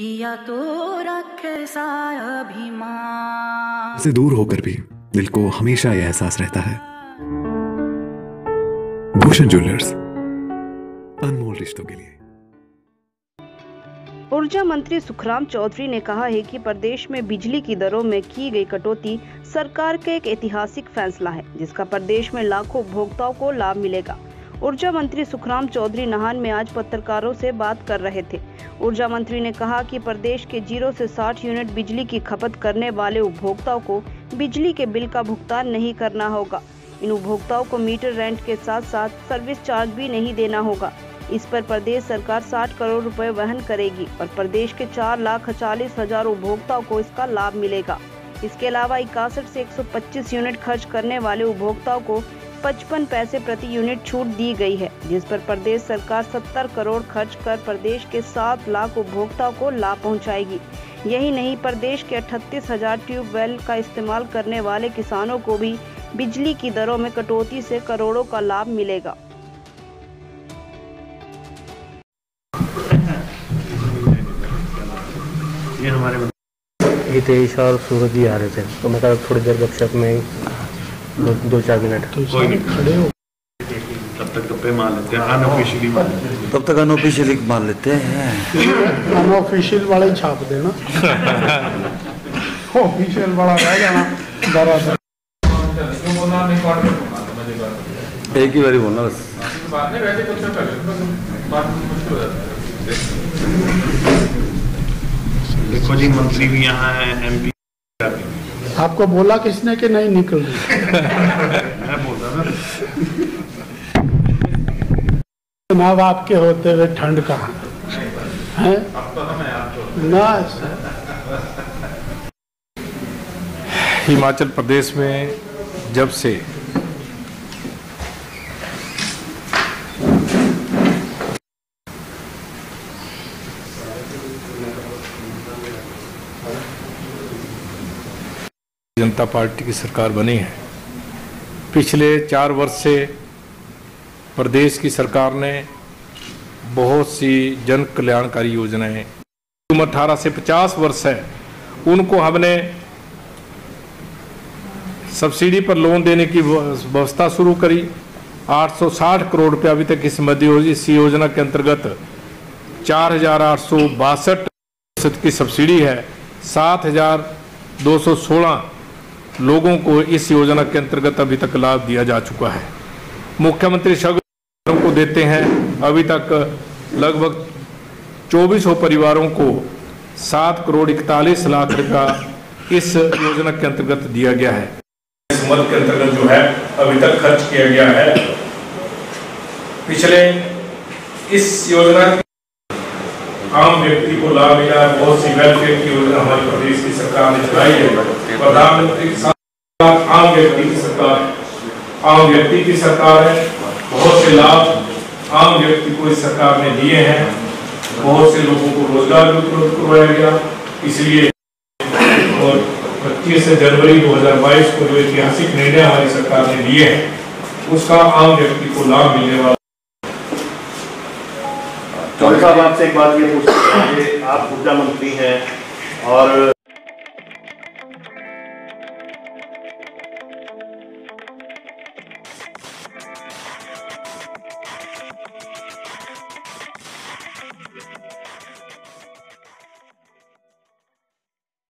या तो रखे से दूर होकर भी दिल को हमेशा यह एहसास रहता है। भूषण ज्वेलर्स अनमोल रिश्तों के लिए। ऊर्जा मंत्री सुखराम चौधरी ने कहा है कि प्रदेश में बिजली की दरों में की गई कटौती सरकार का एक ऐतिहासिक फैसला है जिसका प्रदेश में लाखों उपभोक्ताओं को लाभ मिलेगा। ऊर्जा मंत्री सुखराम चौधरी नाहन में आज पत्रकारों से बात कर रहे थे। ऊर्जा मंत्री ने कहा कि प्रदेश के ज़ीरो से 60 यूनिट बिजली की खपत करने वाले उपभोक्ताओं को बिजली के बिल का भुगतान नहीं करना होगा। इन उपभोक्ताओं को मीटर रेंट के साथ साथ सर्विस चार्ज भी नहीं देना होगा। इस पर प्रदेश सरकार 60 करोड़ रुपए वहन करेगी और प्रदेश के चार लाख चालीस हज़ार उपभोक्ताओं को इसका लाभ मिलेगा। इसके अलावा इकसठ से 125 यूनिट खर्च करने वाले उपभोक्ताओं को 55 पैसे प्रति यूनिट छूट दी गई है, जिस पर प्रदेश सरकार 70 करोड़ खर्च कर प्रदेश के 7 लाख उपभोक्ताओं को लाभ पहुंचाएगी। यही नहीं, प्रदेश के अठतीस हज़ार ट्यूबवेल का इस्तेमाल करने वाले किसानों को भी बिजली की दरों में कटौती से करोड़ों का लाभ मिलेगा। ये हमारे हितेश और सूरज जी आ रहे थे तो मैं कहा थोड़ी देर गपशप में ही दो, दो चार मिनट कोई नहीं। तब तक गप्पे मार लेते हैं अनऑफिशियली मार लेते हैं। तब तक अनऑफिशियली मान लेते हैं। अनऑफिशियल वाला ही छाप देना। ऑफिशियल वाला रह जाना दरअसल एक ही बारी बोलना बस। देखो जी मंत्री भी यहाँ है एमपी आपको बोला किसने कि नहीं निकल रही? चुनाव आपके होते हुए ठंड कहाँ? है? ना हिमाचल प्रदेश में जब से जनता पार्टी की सरकार बनी है। पिछले चार वर्ष से प्रदेश की सरकार ने बहुत सी जन कल्याणकारी योजनाएँ, उम्र अठारह से पचास वर्ष है, उनको हमने सब्सिडी पर लोन देने की व्यवस्था शुरू करी। 860 करोड़ रुपया अभी तक इस मध्य इस योजना के अंतर्गत चार हज़ार आठ सौ बासठ की सब्सिडी है। सात हज़ार दो सौ सोलह लोगों को इस योजना के अंतर्गत अभी तक लाभ दिया जा चुका है। मुख्यमंत्री सगलों को देते हैं, अभी तक लगभग चौबीसों परिवारों को सात करोड़ इकतालीस लाख रुपया इस योजना के अंतर्गत दिया गया है। इस मद के अंतर्गत जो है, अभी तक खर्च किया गया है। पिछले इस योजना के आम व्यक्ति को लाभ मिला है, बहुत सी वेलफेयर की योजना हमारे प्रदेश की सरकार ने चलाई है। प्रधानमंत्री आम व्यक्ति की सरकार, आम व्यक्ति की सरकार है। बहुत से लाभ आम व्यक्ति को इस सरकार ने दिए हैं। बहुत से लोगों को रोज़गार भी उपलब्ध करवाया गया। इसलिए और 25 जनवरी 2022 को जो ऐतिहासिक निर्णय हमारी सरकार ने लिए हैं, उसका आम व्यक्ति को लाभ मिलने वाला चौधरी साहब आपसे एक बात ये पूछते हैं आप ऊर्जा मंत्री हैं और